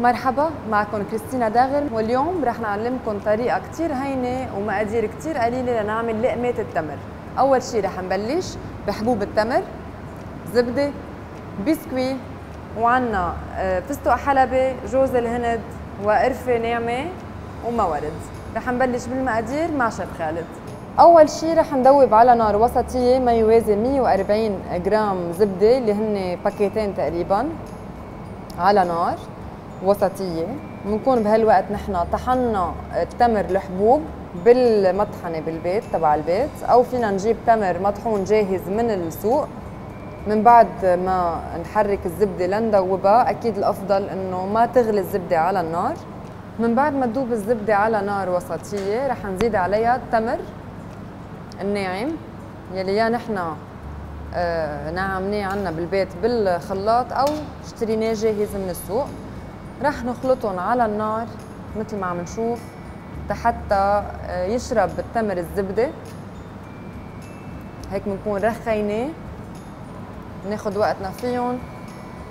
مرحبا معكم كريستينا داغر. واليوم رح نعلمكم طريقة كتير هينة ومقادير كتير قليلة لنعمل لقمة التمر. أول شي رح نبلش بحبوب التمر زبدة بسكوي وعنا آه، فستق حلبي جوز الهند وقرفة ناعمة وماورد رح نبلش بالمقادير مع شيف خالد. أول شي رح ندوب على نار وسطية ما يوازي 140 جرام زبدة اللي هن باكيتين تقريبا على نار. وسطية. بنكون بهالوقت نحن طحنا التمر الحبوب بالمطحنة بالبيت تبع البيت أو فينا نجيب تمر مطحون جاهز من السوق. من بعد ما نحرك الزبدة لندوبها أكيد الأفضل إنه ما تغلي الزبدة على النار. من بعد ما تذوب الزبدة على نار وسطية رح نزيد عليها التمر الناعم يلي يا نحن آه نعمناه عنا بالبيت بالخلاط أو اشتريناه جاهز من السوق. رح نخلطهم على النار مثل ما عم نشوف حتى آه، يشرب التمر الزبدة. هيك بنكون رخيناه ناخد وقتنا فيهم.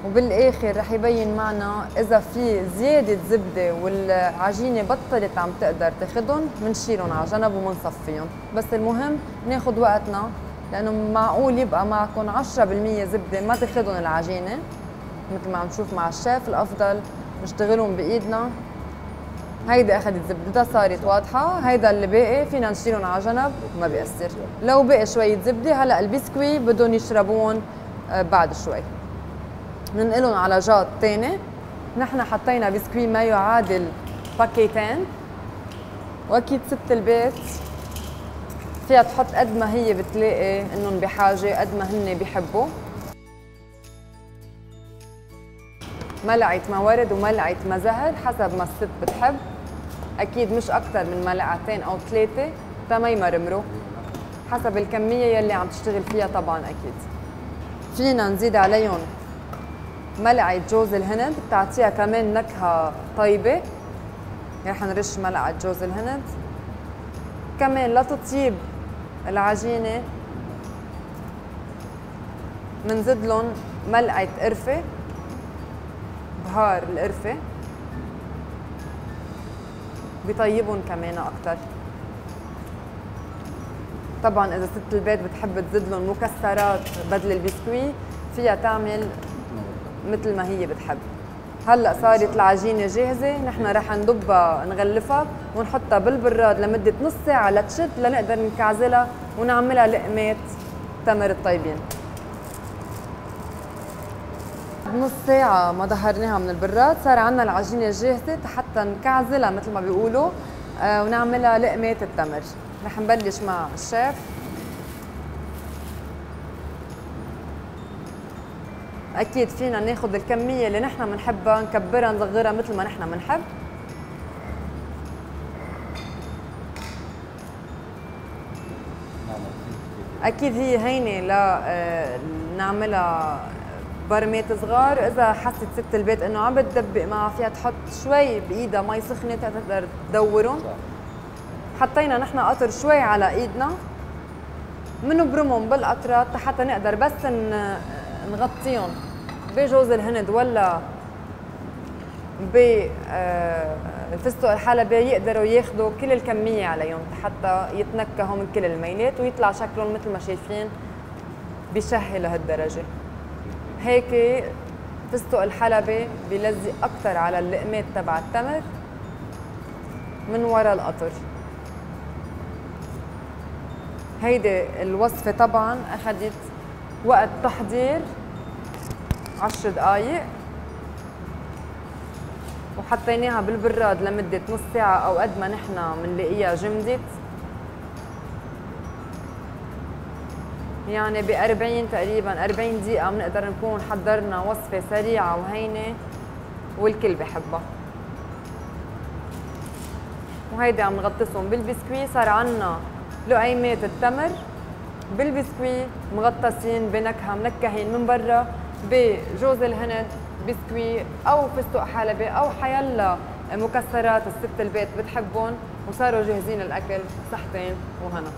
وبالآخر رح يبين معنا إذا في زيادة زبدة والعجينة بطلت عم تقدر تاخدهم بنشيلهم على جنب وبنصفيهم بس المهم ناخد وقتنا لأنه معقول يبقى معكم 10% زبدة ما تاخدهم العجينة مثل ما عم نشوف مع الشيف الأفضل. نشتغلهم بإيدنا. هيدي أخذت زبدتها صارت واضحة. هيدا اللي باقي فينا نشيلهم على جنب ما بيأثر. لو باقي شوية زبدة هلأ البسكوي بدهم يشربون آه، بعد شوي. ننقلهم على جاط ثاني نحن حطينا بسكوي ما يعادل باكيتين. وأكيد ست البيت. فيها تحط قد ما هي بتلاقي إنهم بحاجة قد ما هن بيحبوا. ملعقة موارد وملعقة ما زهر حسب ما الست بتحب. أكيد مش أكثر من ملعقتين أو ثلاثة تا ما يمرمروا حسب الكمية يلي عم تشتغل فيها طبعا أكيد. فينا نزيد عليهم ملعقة جوز الهند بتعطيها كمان نكهة طيبة. رح نرش ملعقة جوز الهند. كمان لتطيب العجينة. منزيد لهم ملعقة قرفة. بهار القرفة. بيطيبهم كمان أكتر. طبعا إذا ست البيت بتحب تزيد لهم مكسرات بدل البسكوي فيها تعمل مثل ما هي بتحب. هلأ صارت العجينة جاهزة نحن رح ندبها نغلفها ونحطها بالبراد لمدة نص ساعة لتشد لنقدر نكعزلها ونعملها لقمات تمر الطيبين. نص ساعة ما ظهرناها من البراد صار عندنا العجينة جاهزة حتى نكعزلها مثل ما بيقولوا آه، ونعملها لقمات التمر. رح نبلش مع الشيف. أكيد فينا ناخذ الكمية اللي نحن بنحبها نكبرها نصغرها مثل ما نحن بنحب أكيد هي هينة لا نعملها برمات صغار. إذا حست ست البيت إنه عم بتدبق معها فيها تحط شوي بإيدها مي سخنة تقدر تدورهم. حطينا نحن قطر شوي على إيدنا. منبرمهم بالقطرات حتى نقدر بس نغطيهم. بجوز الهند ولا بالفستق آه، الحلبي يقدروا ياخذوا كل الكمية عليهم حتى يتنكهوا من كل الميلات ويطلع شكلهم مثل ما شايفين بشهي لهالدرجه هيك فستق الحلبي بيلزق أكثر على اللقمات تبع التمر من وراء القطر. هيدي الوصفة طبعا أخذت وقت تحضير عشر دقايق وحطيناها بالبراد لمدة نص ساعة أو قد ما نحن بنلاقيها جمدت. يعني ب 40 تقريبا 40 دقيقة بنقدر نكون حضرنا وصفة سريعة وهينة والكل بحبها. وهيدي عم نغطسهم بالبسكوي. صار عنا لقيمات التمر بالبسكوي مغطسين بنكهة منكهين من برا بجوز الهند بسكوي أو فستق حلبي أو حيلا مكسرات الست البيت بتحبهم وصاروا جاهزين الأكل صحتين وهنا.